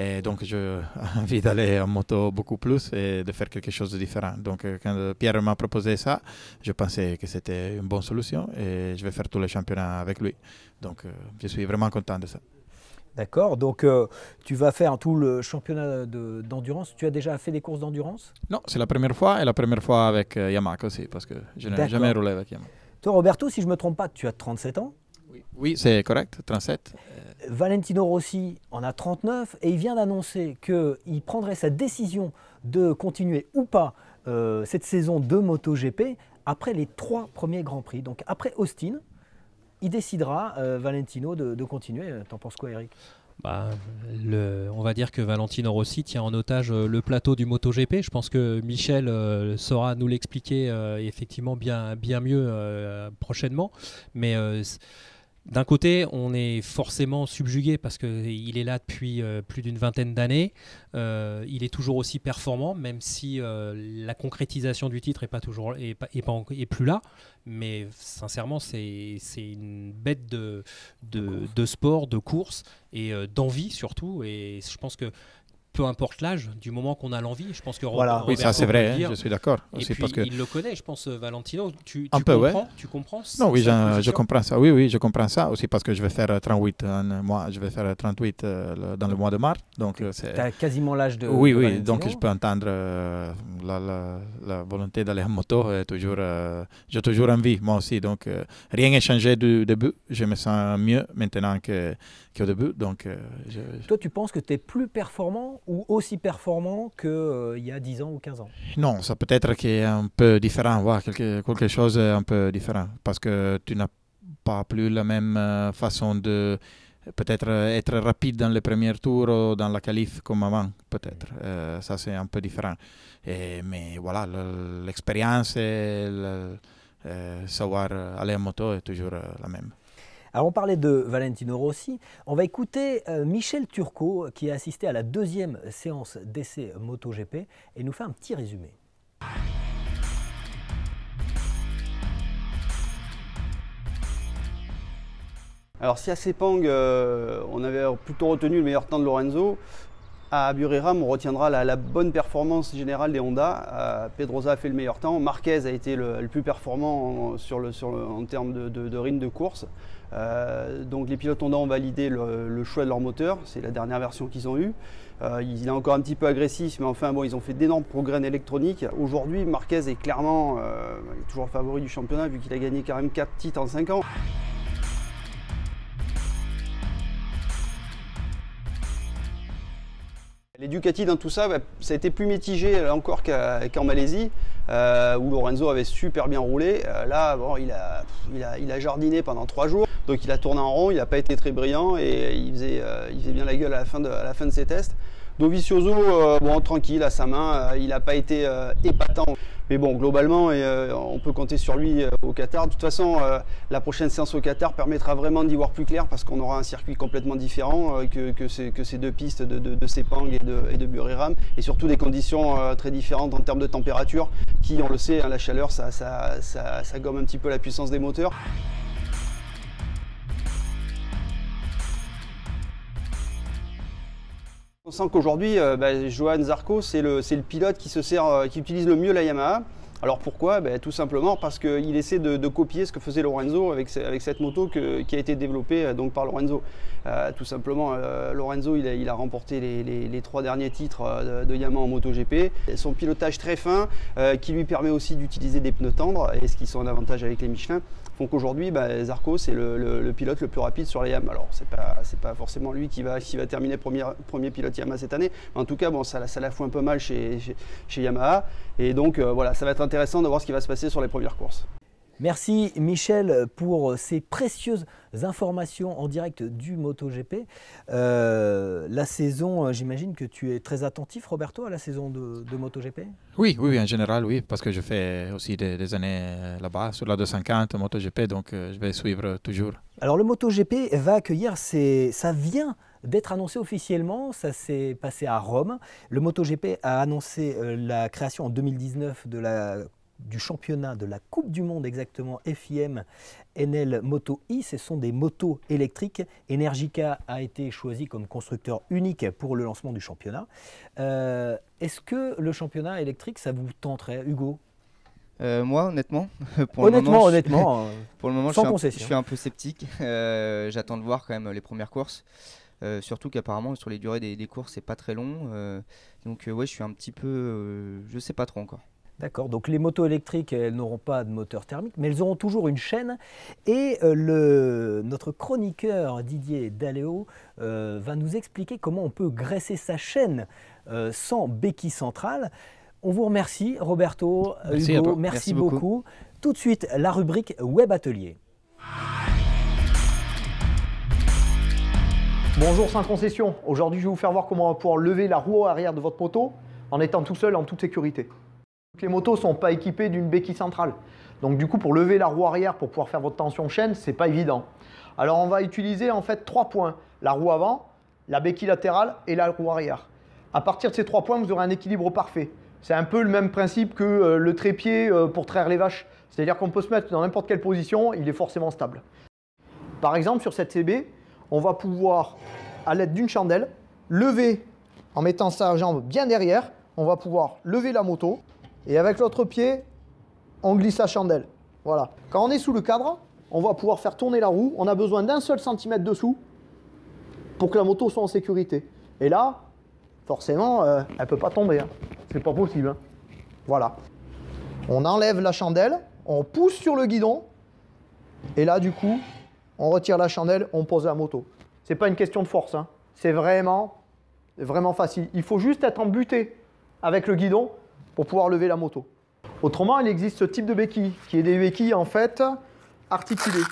H: Et donc, j'ai envie d'aller en moto beaucoup plus et de faire quelque chose de différent. Donc, euh, quand Pierre m'a proposé ça, je pensais que c'était une bonne solution et je vais faire tous les championnats avec lui. Donc, euh, je suis vraiment content de ça.
B: D'accord, donc euh, tu vas faire tout le championnat de- d'endurance. tu as déjà fait des courses d'endurance?
H: Non, c'est la première fois et la première fois avec euh, Yamaha aussi parce que je n'ai jamais roulé avec Yamaha.
B: Toi Roberto, si je ne me trompe pas, tu as 37 ans?
H: Oui, c'est correct, 37.
B: Valentino Rossi en a 39 et il vient d'annoncer qu'il prendrait sa décision de continuer ou pas euh, cette saison de MotoGP après les trois premiers Grands Prix. Donc après Austin, il décidera, euh, Valentino, de, continuer. T'en penses quoi Eric?
D: Bah, on va dire que Valentino Rossi tient en otage euh, le plateau du MotoGP. Je pense que Michel euh, saura nous l'expliquer euh, effectivement bien, bien mieux euh, prochainement. Mais euh, d'un côté, on est forcément subjugué parce qu'il est là depuis euh, plus d'une vingtaine d'années. Euh, il est toujours aussi performant, même si euh, la concrétisation du titre est pas toujours est pas, est pas en- est plus là. Mais sincèrement, c'est une bête de, de, de sport, de course et d'envie surtout. Et je pense que peu importe l'âge, du moment qu'on a l'envie, je pense que
B: Voilà.
H: Oui, ça c'est vrai, hein, je suis d'accord.
D: Et
H: aussi
D: puis
H: parce que...
D: il le connaît, je pense, euh, Valentino. Tu,
H: Un peu, ouais.
D: comprends, tu comprends
H: Non, oui, je, comprends ça. Oui, oui, je comprends ça aussi parce que je vais faire euh, 38 en mois. Je vais faire 38 euh, le- dans le mois de mars. Donc, euh, c'est...
B: Tu as quasiment l'âge de.
H: Oui,
B: de
H: oui,
B: Valentino.
H: donc je peux entendre euh, la, la- la volonté d'aller en moto. Est toujours, euh, j'ai toujours envie, moi aussi. Donc, euh, rien n'a changé du début. Je me sens mieux maintenant que, qu'au début. Donc, euh, je- je-
B: Toi, tu penses que tu es plus performant ou aussi performant qu'il y a 10 ans ou 15 ans?
H: Non, ça peut être qu'il est un peu différent, voir quelque, quelque chose un peu différent. Parce que tu n'as pas plus la même euh, façon de peut-être euh, être rapide dans les premiers tours ou dans la qualif comme avant, peut-être. Euh, ça, c'est un peu différent. Et, mais voilà, le- l'expérience et le, euh, savoir aller en moto est toujours euh, la même.
B: Alors on parlait de Valentino Rossi, on va écouter euh, Michel Turcot qui a assisté à la deuxième séance d'essai MotoGP et nous fait un petit résumé.
J: Alors si à Sepang, euh, on avait plutôt retenu le meilleur temps de Lorenzo, à Buriram, on retiendra la, bonne performance générale des Honda. Euh, Pedrosa a fait le meilleur temps, Marquez a été le, plus performant en, termes de, de, de course. Euh, donc les pilotes Honda ont validé le, choix de leur moteur, c'est la dernière version qu'ils ont eue. Euh, il est encore un petit peu agressif, mais enfin bon, ils ont fait d'énormes progrès en électronique. Aujourd'hui, Marquez est clairement euh, toujours favori du championnat vu qu'il a gagné quand même 4 titres en 5 ans. Les Ducati dans tout ça, bah, ça a été plus mitigé encore qu'en Malaisie, euh, où Lorenzo avait super bien roulé. Euh, là, bon, il a, jardiné pendant trois jours, donc il a tourné en rond, il n'a pas été très brillant et il faisait, euh, il faisait bien la gueule à la fin de ses tests. Dovizioso, euh, bon, tranquille à sa main, euh, il n'a pas été euh, épatant. Mais bon, globalement, on peut compter sur lui au Qatar. De toute façon, la prochaine séance au Qatar permettra vraiment d'y voir plus clair parce qu'on aura un circuit complètement différent que, ces, deux pistes de, Sepang et de, et Buriram. Et surtout des conditions très différentes en termes de température qui, on le sait, hein, la chaleur, ça gomme un petit peu la puissance des moteurs. On sent qu'aujourd'hui, euh, bah, Johan Zarco, c'est le, pilote euh, qui utilise le mieux la Yamaha. Alors pourquoi? Ben, Tout simplement parce qu'il essaie de, copier ce que faisait Lorenzo avec, ce- avec cette moto qui a été développée euh, donc, par Lorenzo. Tout simplement, Lorenzo il a, remporté les, trois derniers titres de, Yamaha en MotoGP. Son pilotage très fin qui lui permet aussi d'utiliser des pneus tendres et ce qui sont un avantage avec les Michelin font qu'aujourd'hui bah, Zarco c'est le, pilote le plus rapide sur les Yamaha. Alors pas c'est pas forcément lui qui va terminer premier pilote Yamaha cette année, en tout cas bon ça la- ça la fout un peu mal chez Yamaha et donc euh, voilà ça va être intéressant de voir ce qui va se passer sur les premières courses.
B: Merci Michel pour ces précieuses informations en direct du MotoGP. Euh, la saison, euh, j'imagine que tu es très attentif, Roberto, à la saison de, de MotoGP?
H: Oui, oui, en général, oui, parce que je fais aussi des, des années euh, là-bas, sur la 250, MotoGP, donc je vais suivre toujours.
B: Alors le MotoGP va accueillir, ses- ça vient d'être annoncé officiellement, ça s'est passé à Rome. Le MotoGP a annoncé la création en 2019 de la, du championnat de la Coupe du Monde exactement FIM NL Moto I. Ce sont des motos électriques. Energica a été choisi comme constructeur unique pour le lancement du championnat. Euh, Est-ce que le championnat électrique, ça vous tenterait, Hugo?
I: Euh, moi, honnêtement, pour le
B: Honnêtement,
I: moment,
B: honnêtement,
I: pour le moment, je suis, un,
B: concession.
I: je suis un peu sceptique. Euh, J'attends de voir quand même les premières courses. Euh, surtout qu'apparemment sur les durées des, des courses c'est pas très long. Euh, donc euh, ouais, je suis un petit peu, je sais pas trop encore.
B: D'accord, donc les motos électriques, elles n'auront pas de moteur thermique, mais elles auront toujours une chaîne. Et euh, le, notre chroniqueur Didier Daléo euh, va nous expliquer comment on peut graisser sa chaîne euh, sans béquille centrale. On vous remercie, Roberto,
H: Merci
B: Hugo, Merci beaucoup.
I: beaucoup.
B: Tout de suite, la rubrique Web Atelier.
K: Bonjour sans concession. Aujourd'hui, je vais vous faire voir comment on va pouvoir lever la roue arrière de votre moto en étant tout seul en toute sécurité. Les motos ne sont pas équipées d'une béquille centrale. Donc du coup, pour lever la roue arrière pour pouvoir faire votre tension chaîne, c'est pas évident. Alors on va utiliser en fait trois points la roue avant, la béquille latérale et la roue arrière. À partir de ces trois points, vous aurez un équilibre parfait. C'est un peu le même principe que euh, le trépied euh, pour traire les vaches. C'est-à-dire qu'on peut se mettre dans n'importe quelle position, il est forcément stable. Par exemple, sur cette CB, on va pouvoir, à l'aide d'une chandelle, lever, en mettant sa jambe bien derrière, on va pouvoir lever la moto, et avec l'autre pied, on glisse la chandelle. Voilà. Quand on est sous le cadre, on va pouvoir faire tourner la roue, on a besoin d'un seul centimètre dessous pour que la moto soit en sécurité. Et là, forcément, euh, elle ne peut pas tomber. hein. C'est pas possible. hein. Voilà. On enlève la chandelle, on pousse sur le guidon, et là, du coup, on retire la chandelle, on pose la moto. C'est pas une question de force, hein. c'est vraiment, vraiment facile. Il faut juste être embuté avec le guidon pour pouvoir lever la moto. Autrement, il existe ce type de béquille, qui est des béquilles en fait articulées.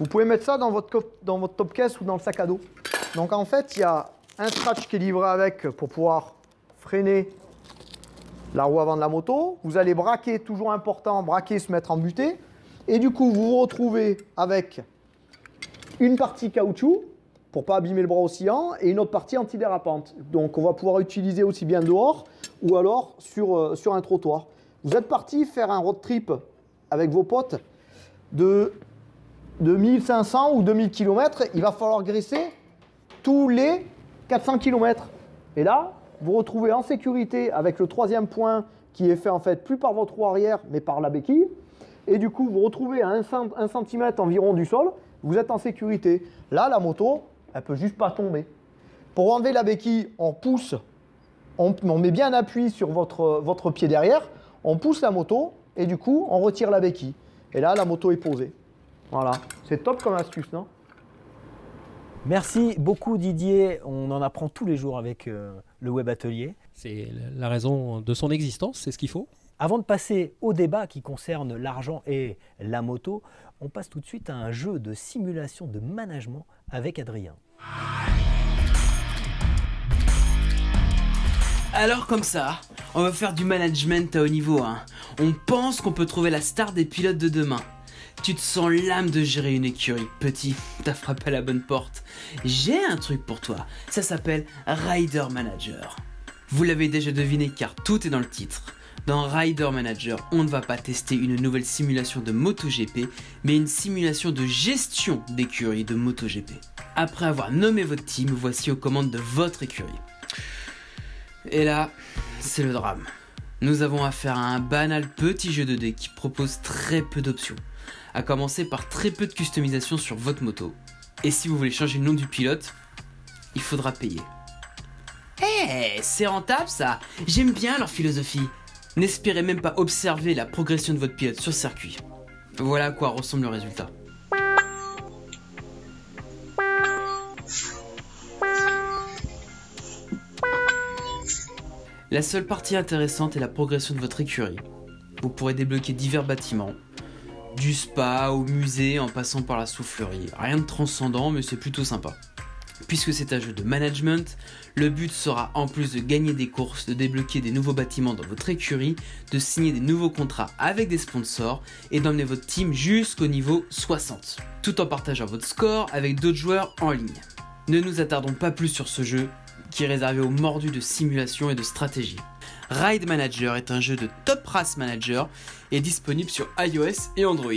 K: Vous pouvez mettre ça dans votre, dans votre top case ou dans le sac à dos. Donc en fait, il y a un scratch qui est livré avec pour pouvoir freiner la roue avant de la moto. Vous allez braquer, toujours important, braquer, se mettre en butée. Et du coup, vous vous retrouvez avec une partie caoutchouc pour pas abîmer le bras oscillant et une autre partie antidérapante. Donc on va pouvoir utiliser aussi bien dehors ou alors sur, euh, sur un trottoir. Vous êtes parti faire un road trip avec vos potes de, de 1500 ou 2000 km, il va falloir graisser tous les 400 km. Et là, vous retrouvez en sécurité avec le troisième point qui est fait en fait plus par votre roue arrière mais par la béquille. Et du coup, vous retrouvez à 1 cm environ du sol, vous êtes en sécurité. Là, la moto, elle peut juste pas tomber. Pour enlever la béquille, on pousse, on, on met bien un appui sur votre, votre pied derrière, on pousse la moto et du coup, on retire la béquille. Et là, la moto est posée. Voilà, c'est top comme astuce, non?
B: Merci beaucoup Didier, on en apprend tous les jours avec euh, le Web Atelier.
D: C'est la raison de son existence, c'est ce qu'il faut.
B: Avant de passer au débat qui concerne l'argent et la moto, on passe tout de suite à un jeu de simulation de management avec Adrien.
L: Alors comme ça, on va faire du management à haut niveau. Hein. On pense qu'on peut trouver la star des pilotes de demain. Tu te sens l'âme de gérer une écurie. Petit, t'as frappé à la bonne porte. J'ai un truc pour toi. Ça s'appelle Rider Manager. Vous l'avez déjà deviné car tout est dans le titre. Dans Rider Manager, on ne va pas tester une nouvelle simulation de MotoGP, mais une simulation de gestion d'écurie de MotoGP. Après avoir nommé votre team, voici aux commandes de votre écurie. Et là, c'est le drame. Nous avons affaire à un banal petit jeu de dés qui propose très peu d'options, à commencer par très peu de customisation sur votre moto. Et si vous voulez changer le nom du pilote, il faudra payer. Eh, c'est rentable ça J'aime bien leur philosophie. N'espérez même pas observer la progression de votre pilote sur circuit. Voilà à quoi ressemble le résultat. La seule partie intéressante est la progression de votre écurie. Vous pourrez débloquer divers bâtiments, du spa au musée en passant par la soufflerie. Rien de transcendant, mais c'est plutôt sympa. Puisque c'est un jeu de management, le but sera en plus de gagner des courses, de débloquer des nouveaux bâtiments dans votre écurie, de signer des nouveaux contrats avec des sponsors et d'emmener votre team jusqu'au niveau 60, tout en partageant votre score avec d'autres joueurs en ligne. Ne nous attardons pas plus sur ce jeu, qui est réservé aux mordus de simulation et de stratégie. Ride Manager est un jeu de top race manager et disponible sur iOS et Android.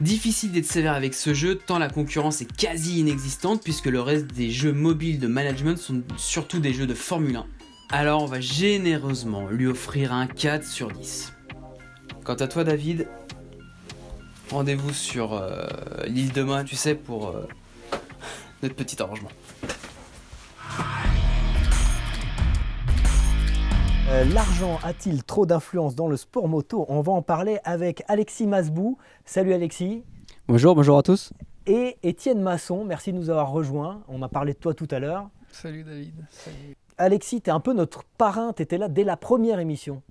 L: Difficile d'être sévère avec ce jeu tant la concurrence est quasi inexistante puisque le reste des jeux mobiles de management sont surtout des jeux de Formule 1. Alors on va généreusement lui offrir un 4 sur 10. Quant à toi David, rendez-vous sur euh, l'île demain, tu sais, pour euh, notre petit arrangement.
B: Euh, L'argent a-t-il trop d'influence dans le sport moto On va en parler avec Alexis Masbou. Salut Alexis.
M: Bonjour, bonjour à tous.
B: Et Étienne Masson, merci de nous avoir rejoints. On a parlé de toi tout à l'heure.
N: Salut David. Salut.
B: Alexis, tu es un peu notre parrain, tu étais là dès la première émission.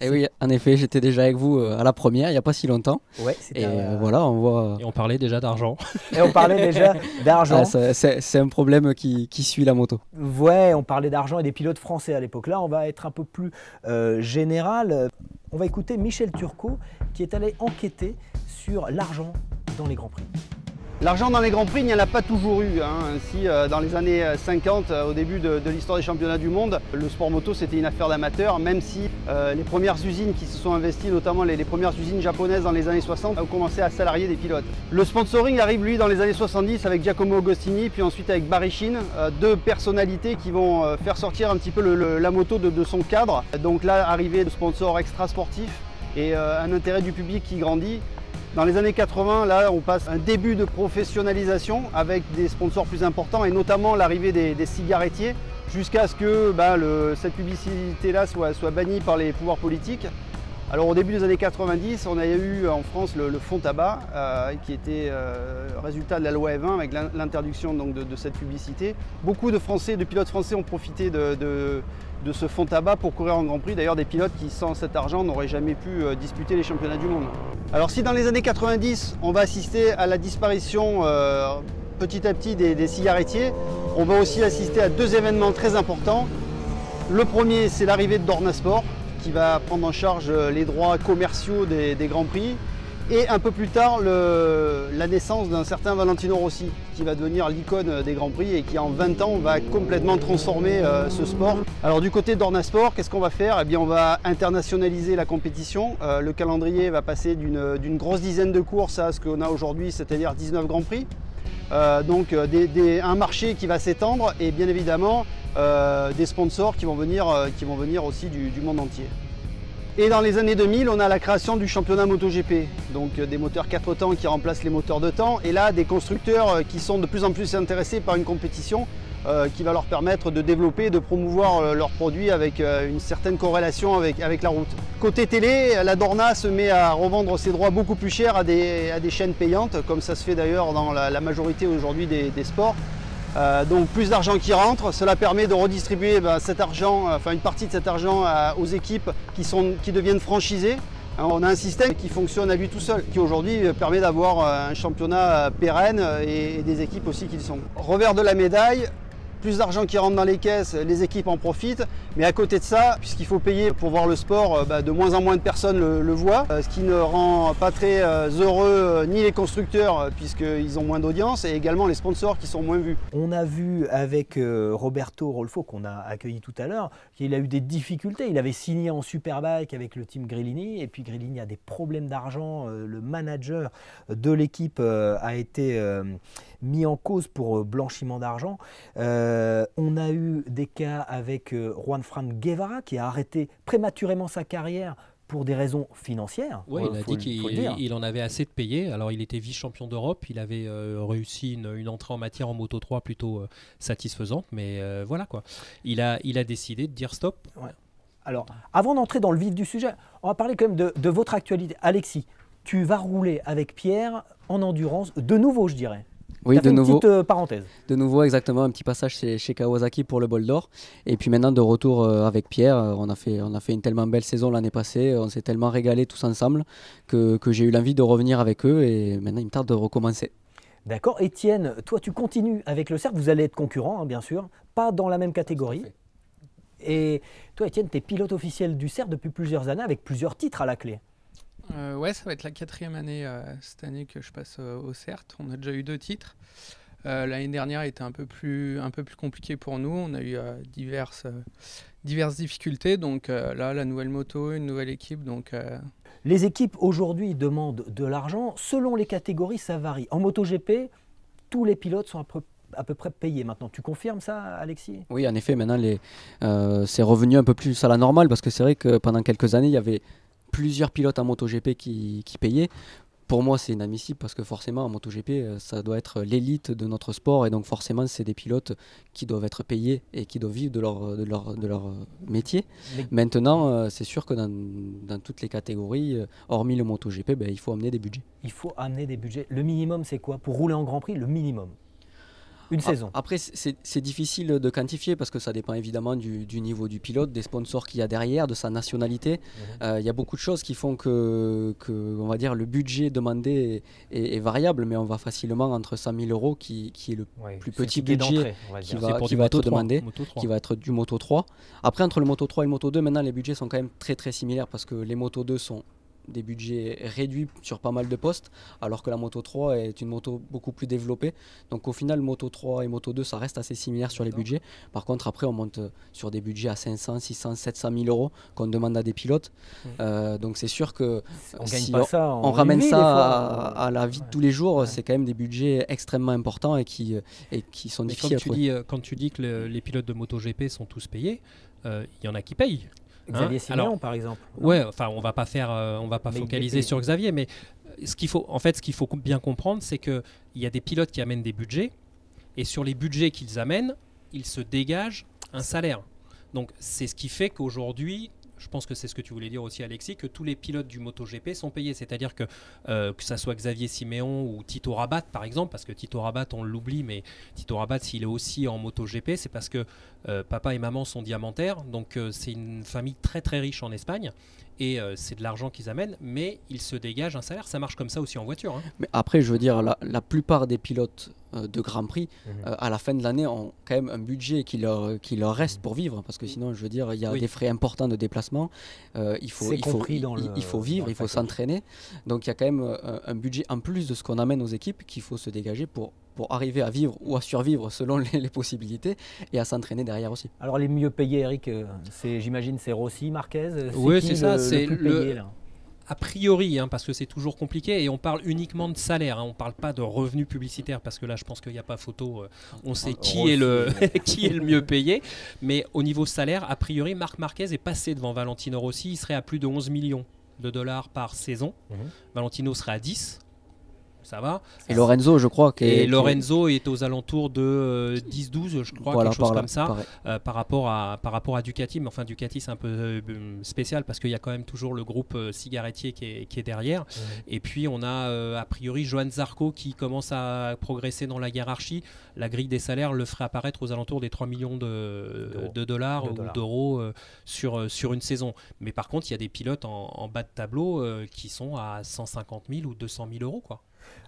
M: Et eh oui, en effet, j'étais déjà avec vous euh, à la première, il n'y a pas si longtemps.
B: Ouais,
M: et euh, voilà, on voit.
D: Et on parlait déjà d'argent.
B: Et on parlait déjà d'argent.
M: Ah, c'est un problème qui, qui, suit la moto.
B: Ouais, on parlait d'argent et des pilotes français à l'époque. Là, on va être un peu plus euh, général. On va écouter Michel Turcot qui est allé enquêter sur l'argent dans les Grands Prix.
J: L'argent dans les Grands Prix, il n'y en a pas toujours eu. Hein. Ainsi, euh, dans les années 50, euh, au début de, l'histoire des championnats du monde, le sport moto c'était une affaire d'amateurs, même si euh, les premières usines qui se sont investies, notamment les, premières usines japonaises dans les années 60, ont commencé à salarier des pilotes. Le sponsoring arrive lui dans les années 70 avec Giacomo Agostini, puis ensuite avec Barry Sheen, deux personnalités qui vont faire sortir un petit peu la moto de, de, son cadre. Donc là, arrivée de sponsors extra sportifs et un intérêt du public qui grandit. Dans les années 80, là, on passe un début de professionnalisation avec des sponsors plus importants et notamment l'arrivée des, cigarettiers jusqu'à ce que bah, cette publicité-là soit, bannie par les pouvoirs politiques. Alors au début des années 90, on a eu en France le, fonds tabac euh, qui était euh, résultat de la loi E20 avec l'interdiction de, de, cette publicité. Beaucoup de Français, de pilotes français ont profité de ce fonds tabac pour courir en Grand Prix. D'ailleurs, des pilotes qui, sans cet argent, n'auraient jamais pu euh, disputer les championnats du monde. Alors, si dans les années 90, on va assister à la disparition euh, petit à petit des, cigarettiers, on va aussi assister à deux événements très importants. Le premier, c'est l'arrivée de Dorna Sport, qui va prendre en charge euh, les droits commerciaux des, des Grands Prix. Et un peu plus tard, la naissance d'un certain Valentino Rossi, qui va devenir l'icône des Grands Prix et qui en 20 ans va complètement transformer euh, ce sport. Alors du côté d'Ornasport, qu'est-ce qu'on va faire? Eh bien on va internationaliser la compétition. Euh, le calendrier va passer d'une grosse dizaine de courses à ce qu'on a aujourd'hui, c'est-à-dire 19 Grands Prix. Euh, donc un marché qui va s'étendre et bien évidemment des sponsors qui vont venir, qui vont venir aussi du monde entier. Et dans les années 2000, on a la création du championnat MotoGP, donc euh, des moteurs 4 temps qui remplacent les moteurs de temps, et là des constructeurs euh, qui sont de plus en plus intéressés par une compétition euh, qui va leur permettre de développer de promouvoir leurs produits avec une certaine corrélation avec, la route. Côté télé, la Dorna se met à revendre ses droits beaucoup plus chers à des, chaînes payantes, comme ça se fait d'ailleurs dans la, majorité aujourd'hui des sports. Euh, donc plus d'argent qui rentre, cela permet de redistribuer ben, cet argent, euh, enfin une partie de cet argent à- aux équipes qui, qui deviennent franchisées. Hein, on a un système qui fonctionne à lui tout seul, qui aujourd'hui euh, permet d'avoir euh, un championnat euh, pérenne euh, et des équipes aussi qui le sont. Revers de la médaille, plus d'argent qui rentre dans les caisses, les équipes en profitent. Mais à côté de ça, puisqu'il faut payer pour voir le sport, euh, bah, de moins en moins de personnes le, voient, euh, ce qui ne rend pas très euh, heureux ni les constructeurs, puisqu'ils ont moins d'audience, et également les sponsors qui sont moins vus.
B: On a vu avec Roberto Rolfo, qu'on a accueilli tout à l'heure, qu'il a eu des difficultés. Il avait signé en Superbike avec le team Grillini, et puis Grillini a des problèmes d'argent. Le manager de l'équipe a été mis en cause pour blanchiment d'argent. On a eu des cas avec euh, Juan Fran Guevara, qui a arrêté prématurément sa carrière pour des raisons financières.
D: Oui, il a dit qu'il il en avait assez de payer. Alors, il était vice-champion d'Europe. Il avait euh, réussi une, une entrée en matière en Moto 3 plutôt euh, satisfaisante. Mais euh, voilà quoi. Il a, il a décidé de dire stop.
B: Alors, avant d'entrer dans le vif du sujet, on va parler quand même de, de votre actualité. Alexis, tu vas rouler avec Pierre en endurance, de nouveau, je dirais.
M: Oui,
B: fait une petite euh, parenthèse.
M: De nouveau, exactement, un petit passage chez, chez Kawasaki pour le bol d'or. Et puis maintenant, de retour euh, avec Pierre, euh, on a, fait, on a fait une tellement belle saison l'année passée, on s'est tellement régalé tous ensemble que, que j'ai eu l'envie de revenir avec eux et maintenant il me tarde de recommencer.
B: D'accord. Étienne, toi, tu continues avec le cercle. Vous allez être concurrent, hein, bien sûr, pas dans la même catégorie. Et toi, Étienne, tu es pilote officiel du CERF depuis plusieurs années avec plusieurs titres à la clé.
N: Euh, ouais, ça va être la quatrième année euh, cette année que je passe euh, au CERT. On a déjà eu deux titres. Euh, L'année dernière était un peu plus un peu plus compliquée pour nous. On a eu euh, diverses euh, diverses difficultés. Donc euh, là, la nouvelle moto, une nouvelle équipe. Donc euh,
B: Les équipes aujourd'hui demandent de l'argent. Selon les catégories, ça varie. En MotoGP, tous les pilotes sont à peu, à peu près payés maintenant. Tu confirmes ça, Alexis?
M: Oui, en effet, maintenant les, euh, c'est revenu un peu plus à la normale parce que c'est vrai que pendant quelques années, il y avait plusieurs pilotes en MotoGP qui, qui payaient. Pour moi, c'est inadmissible parce que forcément, en MotoGP, euh, ça doit être l'élite de notre sport et donc forcément, c'est des pilotes qui doivent être payés et qui doivent vivre de leur, de leur, de leur métier. Maintenant, euh, c'est sûr que dans, dans toutes les catégories, euh, hormis le MotoGP, ben, il faut amener des budgets.
B: Il faut amener des budgets. Le minimum, c'est quoi? Pour rouler en Grand Prix, le minimum. Une
M: Ah,
B: saison.
M: Après, c'est difficile de quantifier parce que ça dépend évidemment du, du niveau du pilote, des sponsors qu'il y a derrière, de sa nationalité. Euh, Il y a beaucoup de choses qui font que, que on va dire, le budget demandé est, est- est variable, mais on va facilement entre 100 000 euros, qui, qui est le
B: Ouais,
M: plus petit budget
B: va
M: qui va, qui être
D: 3,
M: demandé,
D: Moto 3.
M: qui va être du Moto 3. Après, entre le Moto 3 et le Moto 2, maintenant les budgets sont quand même très très similaires parce que les Moto 2 sont des budgets réduits sur pas mal de postes, alors que la Moto 3 est une moto beaucoup plus développée. Donc au final, Moto 3 et Moto 2, ça reste assez similaire sur les budgets. Par contre, après, on monte sur des budgets à 500, 600, 700 000 euros qu'on demande à des pilotes. Euh, donc c'est sûr que
B: On
M: si
B: gagne pas ça en
M: on ramène ça
B: des
M: à, la vie de tous les jours, c'est quand même des budgets extrêmement importants et qui, et qui sont
D: Mais
M: difficiles à
D: tu,
M: trouver.
D: dis, euh, quand tu dis que le- les pilotes de MotoGP sont tous payés, euh, il y en a qui payent. Hein.
B: Xavier Siméon, par exemple.
D: Ouais, enfin, on va pas faire, euh, on va pas
B: Mais
D: focaliser sur Xavier, mais ce qu'il faut, en fait, ce qu'il faut bien comprendre, c'est que il y a des pilotes qui amènent des budgets, et sur les budgets qu'ils amènent, ils se dégagent un salaire. Donc, c'est ce qui fait qu'aujourd'hui, je pense que c'est ce que tu voulais dire aussi, Alexis, que tous les pilotes du MotoGP sont payés. C'est-à-dire que euh, que ça soit Xavier Siméon ou Tito Rabat, par exemple, parce que Tito Rabat, on l'oublie, mais Tito Rabat, s'il est aussi en MotoGP, c'est parce que euh, papa et maman sont diamantaires. Donc, euh, c'est une famille très très riche en Espagne. Et euh, c'est de l'argent qu'ils amènent, mais ils se dégagent un salaire. Ça marche comme ça aussi en voiture. hein.
M: Mais après, je veux dire, la, la plupart des pilotes euh, de Grand Prix,
B: Mhm.
M: euh, à la fin de l'année, ont quand même un budget qui leur, qui leur reste pour vivre. Parce que sinon, je veux dire, il y a
D: Oui.
M: des frais importants de déplacement. euh, il, faut, il, faut,
B: compris dans
M: il-
B: le-
M: il faut
B: dans
M: vivre, il faut s'entraîner. Donc, il y a quand même euh, un, un budget en plus de ce qu'on amène aux équipes qu'il faut se dégager pour, pour arriver à vivre ou à survivre selon les, les possibilités et à s'entraîner derrière aussi.
B: Alors les mieux payés, Eric, euh, c'est, j'imagine, c'est Rossi, Marquez. euh,
D: Oui,
B: qui
D: c'est
B: le-
D: ça,
B: le
D: c'est
B: plus
D: le-
B: payé, là
D: A priori, hein, parce que c'est toujours compliqué, et on parle uniquement de salaire, hein, on parle pas de revenus publicitaires, parce que là, je pense qu'il n'y a pas photo, euh, on sait qui est, le,
B: euh.
D: qui est le mieux payé, mais au niveau salaire, a priori, Marc Marquez est passé devant Valentino Rossi, il serait à plus de 11 millions de dollars par saison,
B: Mhm.
D: Valentino serait à 10, ça va.
M: Et Lorenzo, je crois. Qui
D: et
M: est- qui est-
D: Lorenzo est aux alentours de euh, 10-12, je crois,
M: Voilà,
D: quelque chose
M: là,
D: comme ça, euh, par, rapport à, par rapport à Ducati. Mais enfin, Ducati, c'est un peu euh, spécial parce qu'il y a quand même toujours le groupe euh, cigarettier qui est, qui est derrière. Et puis, on a euh, a priori Johan Zarco qui commence à progresser dans la hiérarchie. La grille des salaires le ferait apparaître aux alentours des 3 millions de, de dollars
B: De
D: ou
B: dollars.
D: d'euros euh, sur, euh, sur une saison. Mais par contre, il y a des pilotes en, en bas de tableau euh, qui sont à 150 000 ou 200 000 euros. quoi.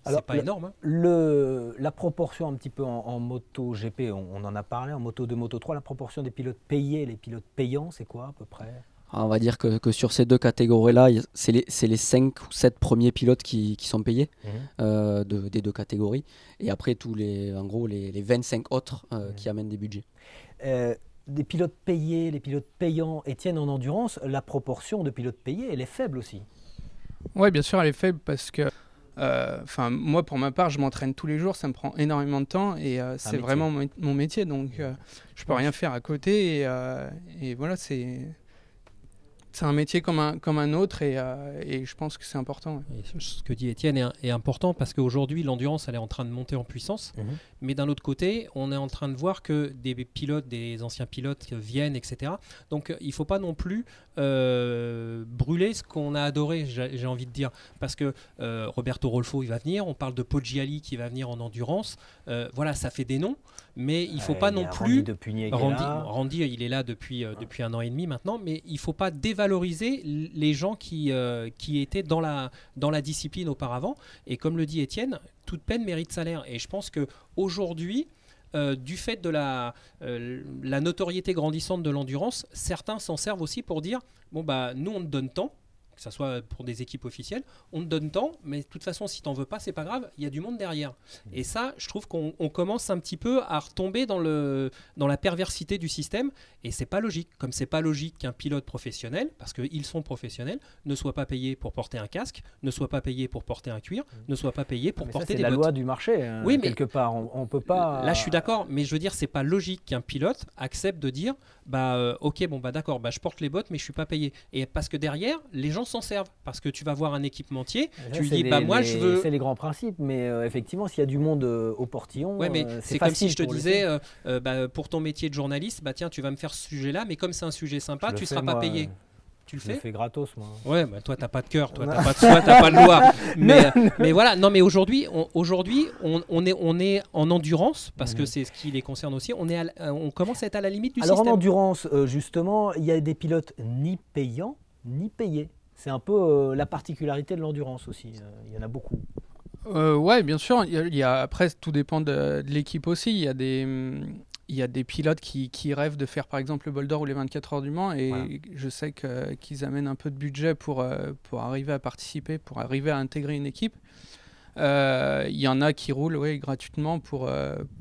D: C'est pas
B: le-
D: énorme. hein.
B: Le, la proportion un petit peu en, en moto GP, on, on en a parlé, en moto 2, moto 3, la proportion des pilotes payés et les pilotes payants, c'est quoi à peu près?
M: Ah, On va dire que, que sur ces deux catégories-là, c'est les, les 5 ou 7 premiers pilotes qui, qui sont payés
B: Mhm.
M: euh, de- des deux catégories. Et après, tous les, en gros, les, les 25 autres euh,
B: Mhm.
M: qui amènent des budgets.
B: Euh, Des pilotes payés, les pilotes payants, Étienne en endurance, la proportion de pilotes payés, elle est faible aussi.
N: Ouais, bien sûr, elle est faible parce que, euh, enfin, moi, pour ma part, je m'entraîne tous les jours, ça me prend énormément de temps et euh, c'est vraiment mon, mon métier, donc euh, je peux rien faire à côté et, euh, et voilà, c'est c'est un métier comme un, comme un autre et, euh, et je pense que c'est important. ouais.
D: Et ce que dit Étienne est, est important parce qu'aujourd'hui, l'endurance, elle est en train de monter en puissance.
B: Mhm.
D: Mais d'un autre côté, on est en train de voir que des pilotes, des anciens pilotes viennent, etc. Donc il ne faut pas non plus euh, brûler ce qu'on a adoré, j'ai envie de dire. Parce que euh, Roberto Rolfo, il va venir. On parle de Poggiali qui va venir en endurance. Euh, voilà, ça fait des noms. Mais il ne faut pas non
B: a
D: plus.
B: Randy
D: il est là depuis, euh, depuis un an et demi maintenant, mais il ne faut pas dévaloriser l- les gens qui, euh, qui étaient dans la, dans la discipline auparavant. Et comme le dit Étienne, toute peine mérite salaire. Et je pense que aujourd'hui, euh, du fait de la, euh, la notoriété grandissante de l'endurance, certains s'en servent aussi pour dire bon bah nous on te donne tant, que ce soit pour des équipes officielles, on te donne tant, mais de toute façon si t'en veux pas c'est pas grave, il y a du monde derrière. Et ça, je trouve qu'on on commence un petit peu à retomber dans le dans la perversité du système et c'est pas logique. Comme c'est pas logique qu'un pilote professionnel, parce qu'ils sont professionnels, ne soit pas payé pour porter un casque, ne soit pas payé pour porter un cuir, ne soit pas payé pour
B: Mais ça,
D: porter
B: c'est
D: des
B: la
D: bottes.
B: loi du marché, hein,
D: oui, mais
B: quelque part. On, on peut pas.
D: Là, je suis d'accord, mais je veux dire, c'est pas logique qu'un pilote accepte de dire, bah, euh, ok, bon, bah, d'accord, bah, je porte les bottes, mais je suis pas payé. Et parce que derrière, les gens s'en servent, parce que tu vas voir un équipementier,
B: Ça,
D: tu lui dis,
B: les-
D: bah, moi,
B: les-
D: je veux.
B: C'est les grands principes, mais euh, effectivement, s'il y a du monde euh, au portillon,
D: Ouais, mais
B: euh,
D: c'est comme si je te disais, bah, pour ton métier de journaliste, bah tiens, tu vas me faire ce sujet-là, mais comme c'est un sujet sympa,
B: Je
D: tu
B: fais,
D: seras pas
B: moi,
D: payé. Tu le
B: je le
D: fais
B: fais gratos, moi.
D: Ouais, bah toi t'as pas de cœur, toi t'as pas de soi, t'as pas de loi. Mais, mais voilà, non mais aujourd'hui, on, aujourd'hui, on, on est, on est en endurance parce que
B: Mhm.
D: c'est ce qui les concerne aussi. On est, à on commence à être à la limite du
B: Alors
D: système.
B: en endurance, euh, justement, il y a des pilotes ni payants ni payés. C'est un peu euh, la particularité de l'endurance aussi. euh, Il y en a beaucoup.
N: Euh, ouais, bien sûr. Il y a, après, tout dépend de, de l'équipe aussi. Il y a des, hum, il y a des pilotes qui, qui rêvent de faire, par exemple, le Bol d'Or ou les 24 heures du Mans. Et
B: Voilà.
N: je sais que- qu'ils amènent un peu de budget pour, euh, pour arriver à participer, pour arriver à intégrer une équipe. Euh, Il y en a qui roulent ouais, gratuitement pour,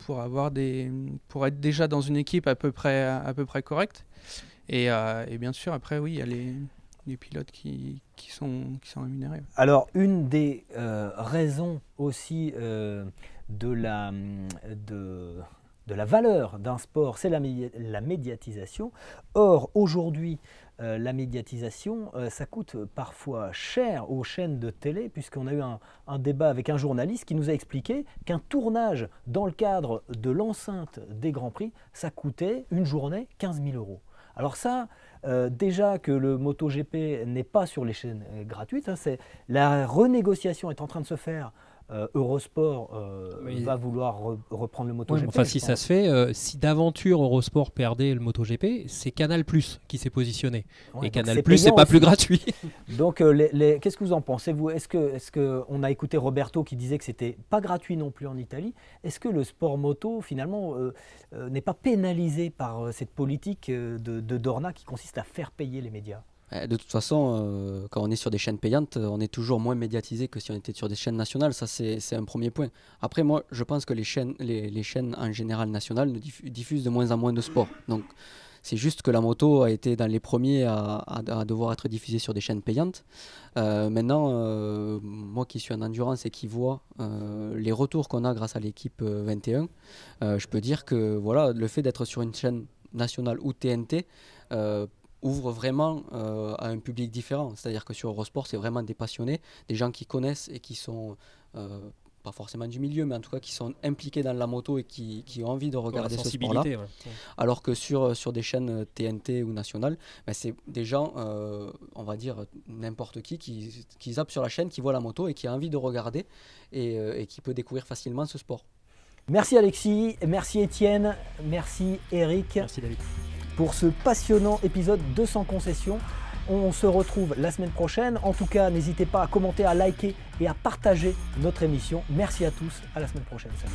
N: pour, avoir des, pour être déjà dans une équipe à peu près, à peu près correcte. Et, euh, et bien sûr, après, oui, il y a les, les pilotes qui, sont, qui sont rémunérés.
B: Alors, une des euh, raisons aussi euh, de, la, de, la valeur d'un sport, c'est la, la médiatisation. Or, aujourd'hui, euh, la médiatisation, ça coûte parfois cher aux chaînes de télé, puisqu'on a eu un, un débat avec un journaliste qui nous a expliqué qu'un tournage dans le cadre de l'enceinte des Grands Prix, ça coûtait une journée 15 000 euros. Alors ça, euh, déjà que le MotoGP n'est pas sur les chaînes euh, gratuites, hein, la renégociation est en train de se faire. Euh, Eurosport euh,
D: Oui.
B: va vouloir re- reprendre le MotoGP.
D: enfin, si ça se fait, euh, si d'aventure Eurosport perdait le MotoGP, c'est Canal Plus qui s'est positionné.
B: Ouais,
D: Et Canal Plus, c'est pas
B: aussi.
D: plus gratuit.
B: Donc, les- les- qu'est-ce que vous en pensez vous? Est-ce que, est-ce que on a écouté Roberto qui disait que c'était pas gratuit non plus en Italie? Est-ce que le sport moto finalement n'est pas pénalisé par cette politique de, de Dorna qui consiste à faire payer les médias?
M: De toute façon, euh, quand on est sur des chaînes payantes, on est toujours moins médiatisé que si on était sur des chaînes nationales. Ça, c'est un premier point. Après, moi, je pense que les chaînes, les, chaînes en général nationales diffusent de moins en moins de sport. Donc, c'est juste que la moto a été dans les premiers à, devoir être diffusée sur des chaînes payantes. Euh, maintenant, euh, moi qui suis en endurance et qui vois les retours qu'on a grâce à l'équipe euh, 21, euh, je peux dire que voilà, le fait d'être sur une chaîne nationale ou TNT ouvre vraiment euh, à un public différent. C'est-à-dire que sur Eurosport, c'est vraiment des passionnés, des gens qui connaissent et qui sont euh, pas forcément du milieu, mais en tout cas qui sont impliqués dans la moto et qui, qui ont envie de regarder ce sport-là.
D: ouais.
M: Alors que sur, sur des chaînes TNT ou nationales, ben, c'est des gens, euh, on va dire n'importe qui, qui, qui zappe sur la chaîne, qui voit la moto et qui a envie de regarder et, euh, et qui peut découvrir facilement ce sport.
B: Merci Alexis, merci Étienne, merci Eric.
D: Merci David.
B: Pour ce passionnant épisode 200 concessions. On se retrouve la semaine prochaine. En tout cas, n'hésitez pas à commenter, à liker et à partager notre émission. Merci à tous. À la semaine prochaine. Salut.